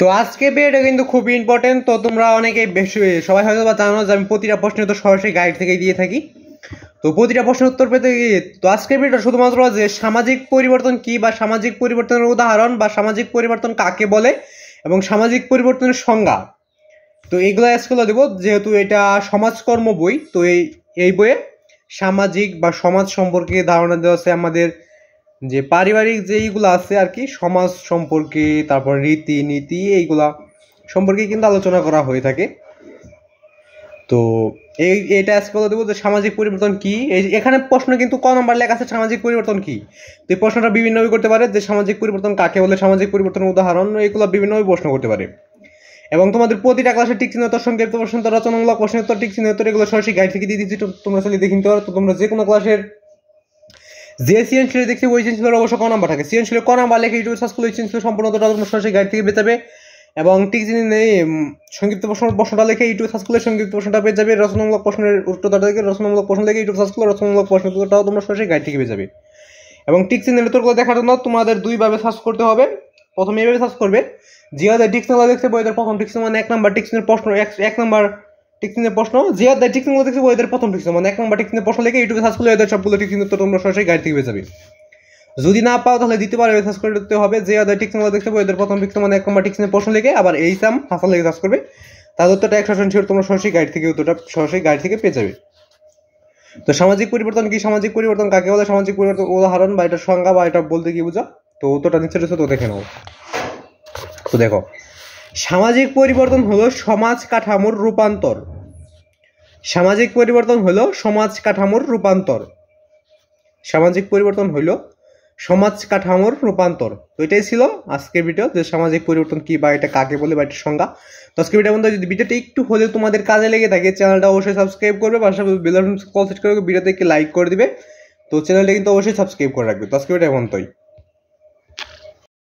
তো আজকে ভিডিওটা কিন্তু খুব ইম্পর্টেন্ট তো তোমরা অনেকেই বেশি সবাই হয়তো বা জানো যে আমি প্রতিটা প্রশ্নের তো সরাসরি গাইড থেকে দিয়ে থাকি। তো প্রতিটা প্রশ্নের উত্তর পেতে গিয়ে, তো আজকের ভিডিওটা শুধুমাত্র যে সামাজিক পরিবর্তন কি বা সামাজিক পরিবর্তনের উদাহরণ বা সামাজিক পরিবর্তন কাকে বলে এবং সামাজিক পরিবর্তনের সংজ্ঞা। তো এইগুলো আজকেগুলো দেবো, যেহেতু এটা সমাজকর্ম বই, তো এই এই বইয়ে সামাজিক বা সমাজ সম্পর্কে ধারণা দেওয়া আছে আমাদের যে পারিবারিক যেইগুলো আছে আর কি, সমাজ সম্পর্কে, তারপর রীতি নীতি এইগুলা সম্পর্কে কিন্তু আলোচনা করা হয়ে থাকে। তো এই, এটা আজকে বলে দেবো যে সামাজিক পরিবর্তন কি? এই এখানে প্রশ্ন কিন্তু ক নম্বর লেখা আছে, সামাজিক পরিবর্তন কি? তো এই প্রশ্নটা বিভিন্নভাবে করতে পারে যে সামাজিক পরিবর্তন কাকে বলে, সামাজিক পরিবর্তনের উদাহরণ, এগুলো বিভিন্নভাবে প্রশ্ন করতে পারে। এবং তোমাদের প্রতিটা ক্লাসে টিক চিহ্ন সংক্ষিপ্ত প্রশ্ন রচনামূলক প্রশ্ন, উত্তর টিক চিহ্ন এগুলো সরাসরি গাইড থেকে দিয়ে দিচ্ছি তোমরা চালিয়ে দেখে পারো। তো তোমরা যে কোনো ক্লাসের যে সিএনসিলে দেখছি ওই সিএনসিলের অবশ্য ক নাম্বার থাকে। সিএনসিলে ক নাম্বার লেখে ইউটিউব সার্চ করলে ওই সিএনসিলের সম্পূর্ণ তোমরা সরাসরি গাইড থেকে পেয়ে যাবে এবং ঠিক যিনি নেই সংক্ষিপ্ত প্রশ্ন প্রশ্নটা লিখে ইউটিউব সার্চ করলে সংক্ষিপ্ত প্রশ্নটা পেয়ে যাবে। রচনামূলক প্রশ্নের উত্তরটা দেখে রচনামূলক প্রশ্ন লিখে ইউটিউব সার্চ করলে রচনামূলক প্রশ্ন উত্তরটাও তোমরা সরাসরি গাইড থেকে পেয়ে যাবে। এবং টিক চিহ্নের উত্তরগুলো দেখার জন্য তোমাদের দুইভাবে সার্চ করতে হবে। প্রথমে এইভাবে সার্চ করবে। জিয়াদের টিক্সগুলো দেখতে বইদের প্রথম টিক্স মানে এক নাম্বার টিক্সের প্রশ্ন এক নাম্বার টিক্সিনের প্রশ্ন জিয়াদের টিক্সগুলো দেখতে বইদের প্রথম টিক্স মানে এক নম্বর টিক্সিনের প্রশ্ন লিখে ইউটিউবে সার্চ করলে এদের সবগুলো টিক্সিনের উত্তর তোমরা সরাসরি গাইড থেকে পেয়ে যাবে। যদি না পাও তাহলে দিতে দ্বিতীয়বার সার্চ করে দিতে হবে যে টিক্সগুলো দেখতে পাবো এদের প্রথম টিক্স মানে এক নম্বর টিক্সের প্রশ্ন লিখে আবার এই সাম হাসান লিখে সার্চ করবে। তাহলে উত্তরটা একশো শিওর তোমরা সরাসরি গাইড থেকে উত্তরটা সরাসরি গাইড থেকে পেয়ে যাবে। তো সামাজিক পরিবর্তন কি? সামাজিক পরিবর্তন কাকে বলে? সামাজিক পরিবর্তন উদাহরণ বা এটা সংজ্ঞা বা এটা বলতে কি বুঝা। তো উত্তরটা নিচে রয়েছে, তো দেখে নাও। তো দেখো সামাজিক পরিবর্তন হলো সমাজ কাঠামোর রূপান্তর। সামাজিক পরিবর্তন হলো সমাজ কাঠামোর রূপান্তর। সামাজিক পরিবর্তন হইল সমাজ কাঠামোর রূপান্তর। তো এটাই ছিল আজকের ভিডিও যে সামাজিক পরিবর্তন কি বা এটা কাকে বলে বা এটার সংজ্ঞা? তো আজকের ভিডিও বন্ধু যদি ভিডিওটা একটু হলে তোমাদের কাজে লেগে থাকে চ্যানেলটা অবশ্যই সাবস্ক্রাইব করবে। পাশাপাশি বেল কল সেট করে ভিডিওতে একটি লাইক করে দিবে। তো চ্যানেলটা কিন্তু অবশ্যই সাবস্ক্রাইব করে রাখবে। তো আজকে ভিডিও এমন